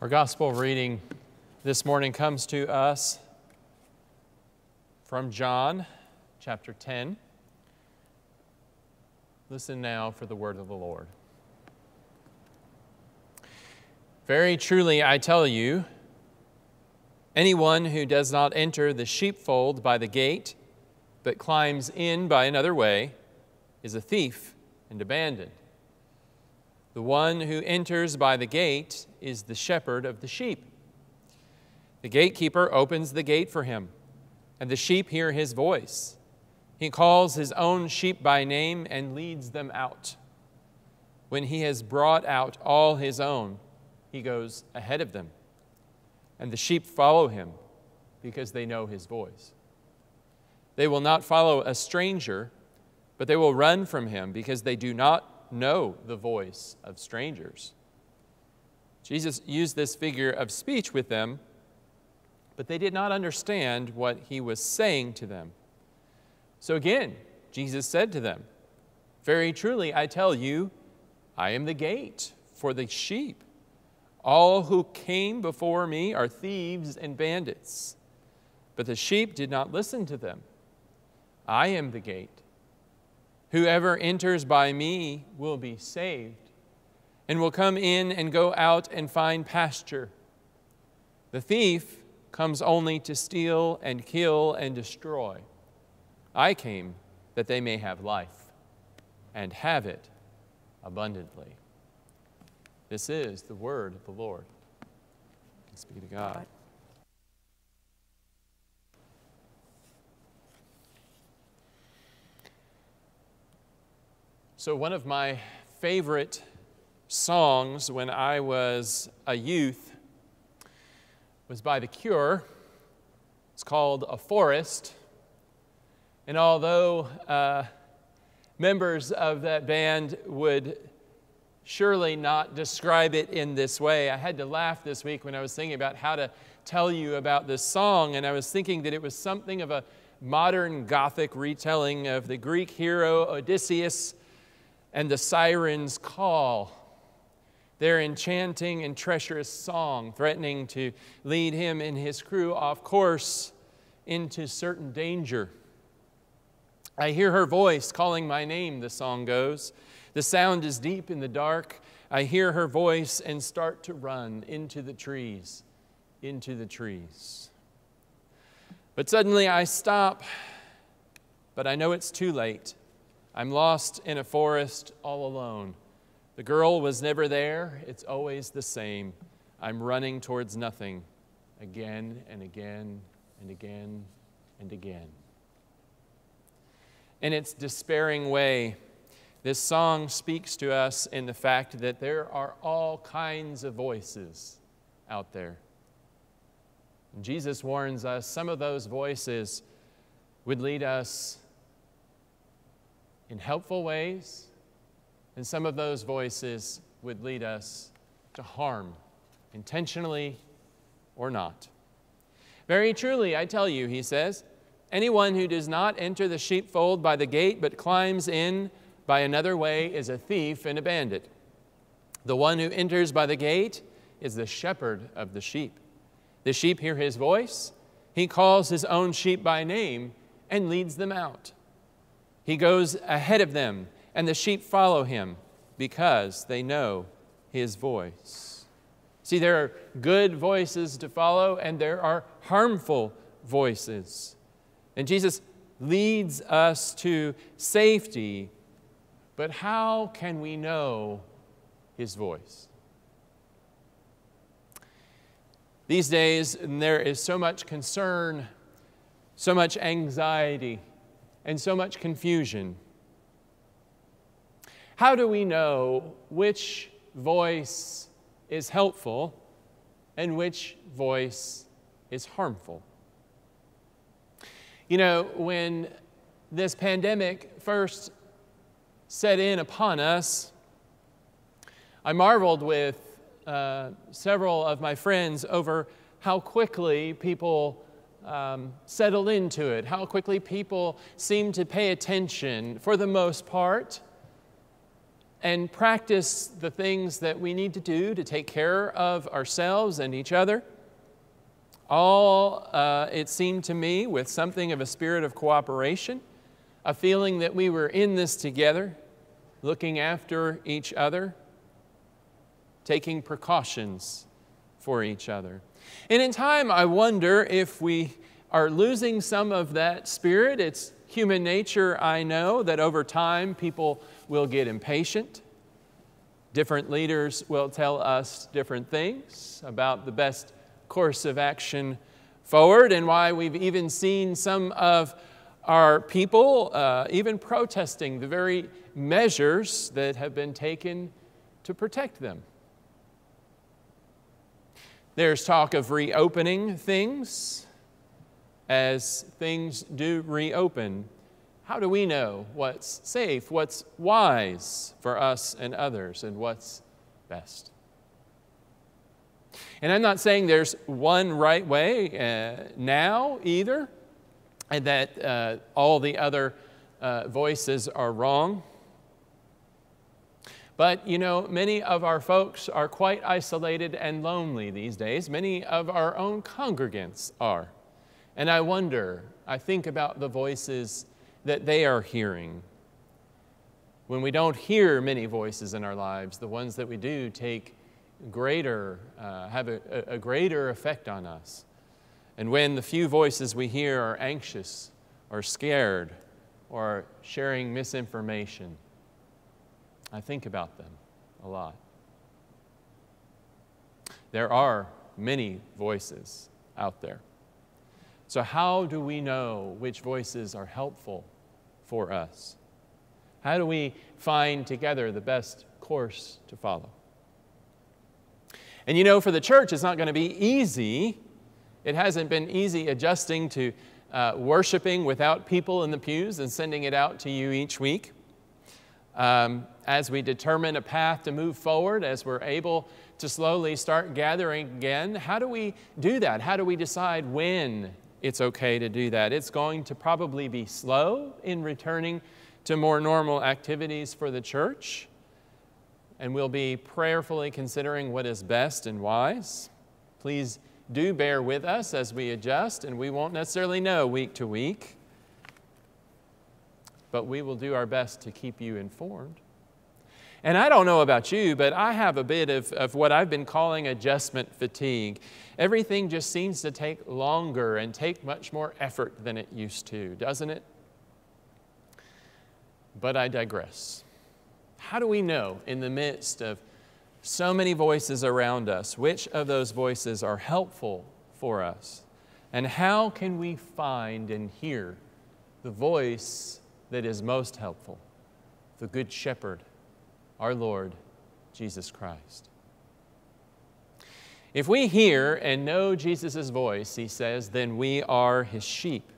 Our gospel reading this morning comes to us from John chapter 10. Listen now for the word of the Lord. Very truly, I tell you, anyone who does not enter the sheepfold by the gate, but climbs in by another way, is a thief and abandoned. The one who enters by the gate is the shepherd of the sheep. The gatekeeper opens the gate for him, and the sheep hear his voice. He calls his own sheep by name and leads them out. When he has brought out all his own, he goes ahead of them, and the sheep follow him because they know his voice. They will not follow a stranger, but they will run from him because they do not know the voice of strangers. Jesus used this figure of speech with them, but they did not understand what he was saying to them. So again, Jesus said to them, Very truly, I tell you, I am the gate for the sheep. All who came before me are thieves and bandits, but the sheep did not listen to them. I am the gate. Whoever enters by me will be saved, and will come in and go out and find pasture. The thief comes only to steal and kill and destroy. I came that they may have life and have it abundantly. This is the word of the Lord. Thanks be to God. So, one of my favorite songs when I was a youth was by The Cure. It's called A Forest. And although uh, members of that band would surely not describe it in this way, I had to laugh this week when I was thinking about how to tell you about this song. And I was thinking that it was something of a modern Gothic retelling of the Greek hero Odysseus and the sirens call. Their enchanting and treacherous song, threatening to lead him and his crew off course into certain danger. I hear her voice calling my name, the song goes. The sound is deep in the dark. I hear her voice and start to run into the trees, into the trees. But suddenly I stop, but I know it's too late. I'm lost in a forest all alone. The girl was never there, it's always the same. I'm running towards nothing again and again and again and again. In its despairing way, this song speaks to us in the fact that there are all kinds of voices out there. And Jesus warns us some of those voices would lead us in helpful ways, and some of those voices would lead us to harm, intentionally or not. Very truly, I tell you, he says, anyone who does not enter the sheepfold by the gate but climbs in by another way is a thief and a bandit. The one who enters by the gate is the shepherd of the sheep. The sheep hear his voice. He calls his own sheep by name and leads them out. He goes ahead of them, and the sheep follow him because they know his voice. See, there are good voices to follow, and there are harmful voices. And Jesus leads us to safety, but how can we know his voice? These days, there is so much concern, so much anxiety and so much confusion. How do we know which voice is helpful and which voice is harmful? You know, when this pandemic first set in upon us, I marveled with uh, several of my friends over how quickly people um, settled into it, how quickly people seem to pay attention for the most part. and practice the things that we need to do to take care of ourselves and each other. All, uh, it seemed to me, with something of a spirit of cooperation, a feeling that we were in this together, looking after each other, taking precautions for each other. And in time, I wonder if we are losing some of that spirit. It's human nature, I know, that over time people will get impatient. Different leaders will tell us different things about the best course of action forward, and why we've even seen some of our people uh, even protesting the very measures that have been taken to protect them. There's talk of reopening things as things do reopen. How do we know what's safe, what's wise for us and others, and what's best? And I'm not saying there's one right way uh, now either, and that uh, all the other uh, voices are wrong. But, you know, many of our folks are quite isolated and lonely these days. Many of our own congregants are. And I wonder, I think about the voices that they are hearing. When we don't hear many voices in our lives, the ones that we do take greater, uh, have a, a greater effect on us. And when the few voices we hear are anxious or scared or sharing misinformation, I think about them a lot. There are many voices out there. So, how do we know which voices are helpful for us? How do we find together the best course to follow? And you know, for the church, it's not going to be easy. It hasn't been easy adjusting to uh, worshiping without people in the pews and sending it out to you each week um, as we determine a path to move forward, as we're able to slowly start gathering again, how do we do that? How do we decide when it's okay to do that? It's going to probably be slow in returning to more normal activities for the church, and we'll be prayerfully considering what is best and wise. Please do bear with us as we adjust, and we won't necessarily know week to week but we will do our best to keep you informed. And I don't know about you, but I have a bit of, of what I've been calling adjustment fatigue. Everything just seems to take longer and take much more effort than it used to, doesn't it? But I digress. How do we know in the midst of so many voices around us which of those voices are helpful for us? And how can we find and hear the voice that is most helpful the Good Shepherd, our Lord Jesus Christ. If we hear and know Jesus' voice, he says, then we are his sheep.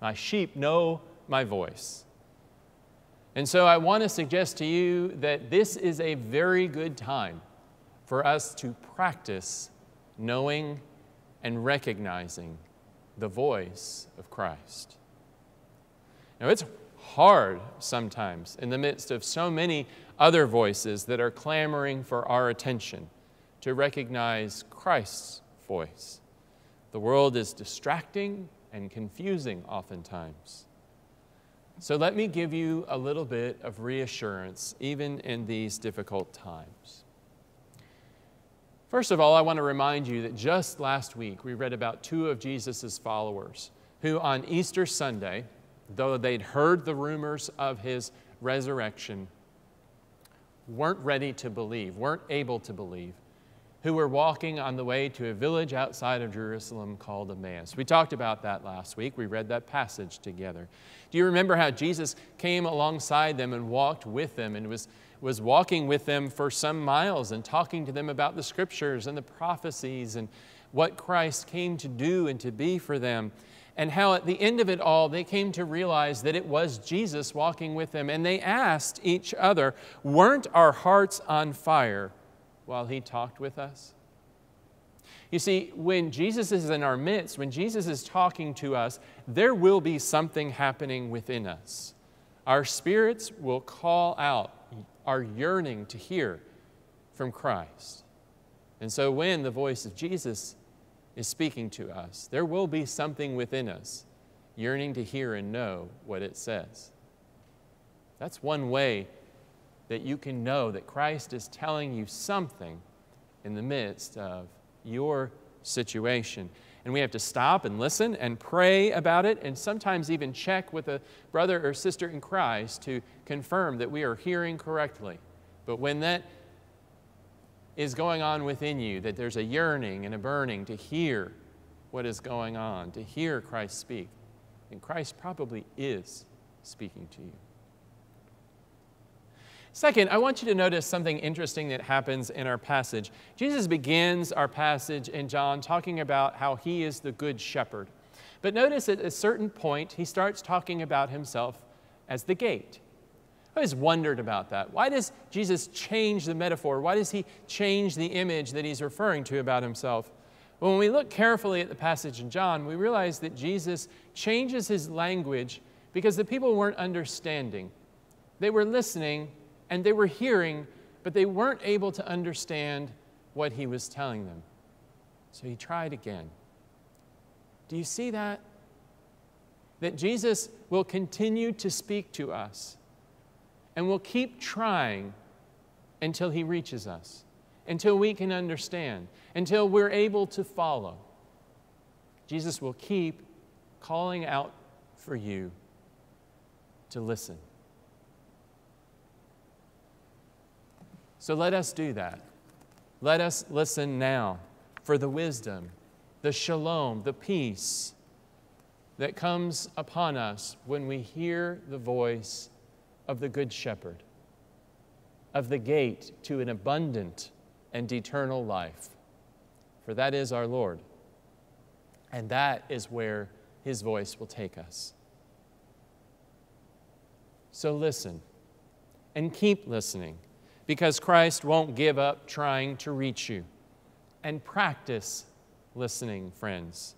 My sheep know my voice. And so I want to suggest to you that this is a very good time for us to practice knowing and recognizing the voice of Christ. Now, it's hard sometimes in the midst of so many other voices that are clamoring for our attention to recognize Christ's voice. The world is distracting and confusing oftentimes. So let me give you a little bit of reassurance, even in these difficult times. First of all, I want to remind you that just last week we read about two of Jesus' followers who, on Easter Sunday, though they'd heard the rumors of his resurrection, weren't ready to believe, weren't able to believe, who were walking on the way to a village outside of Jerusalem called Emmaus. We talked about that last week. We read that passage together. Do you remember how Jesus came alongside them and walked with them and was, was walking with them for some miles and talking to them about the scriptures and the prophecies and what Christ came to do and to be for them? And how at the end of it all, they came to realize that it was Jesus walking with them. And they asked each other, Weren't our hearts on fire while he talked with us? You see, when Jesus is in our midst, when Jesus is talking to us, there will be something happening within us. Our spirits will call out our yearning to hear from Christ. And so when the voice of Jesus is speaking to us, there will be something within us yearning to hear and know what it says. That's one way that you can know that Christ is telling you something in the midst of your situation. And we have to stop and listen and pray about it, and sometimes even check with a brother or sister in Christ to confirm that we are hearing correctly. But when that is going on within you, that there's a yearning and a burning to hear what is going on, to hear Christ speak, and Christ probably is speaking to you. Second, I want you to notice something interesting that happens in our passage. Jesus begins our passage in John talking about how he is the good shepherd. But notice at a certain point, he starts talking about himself as the gate. I always wondered about that. Why does Jesus change the metaphor? Why does he change the image that he's referring to about himself? Well, when we look carefully at the passage in John, we realize that Jesus changes his language because the people weren't understanding. They were listening, and they were hearing, but they weren't able to understand what he was telling them. So he tried again. Do you see that? That Jesus will continue to speak to us and we'll keep trying until he reaches us, until we can understand, until we're able to follow. Jesus will keep calling out for you to listen. So let us do that. Let us listen now for the wisdom, the shalom, the peace that comes upon us when we hear the voice of the Good Shepherd, of the gate to an abundant and eternal life. For that is our Lord. And that is where his voice will take us. So listen and keep listening because Christ won't give up trying to reach you. And practice listening, friends,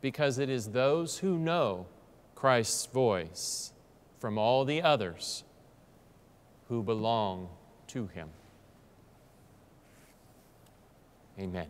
because it is those who know Christ's voice from all the others who belong to Him. Amen.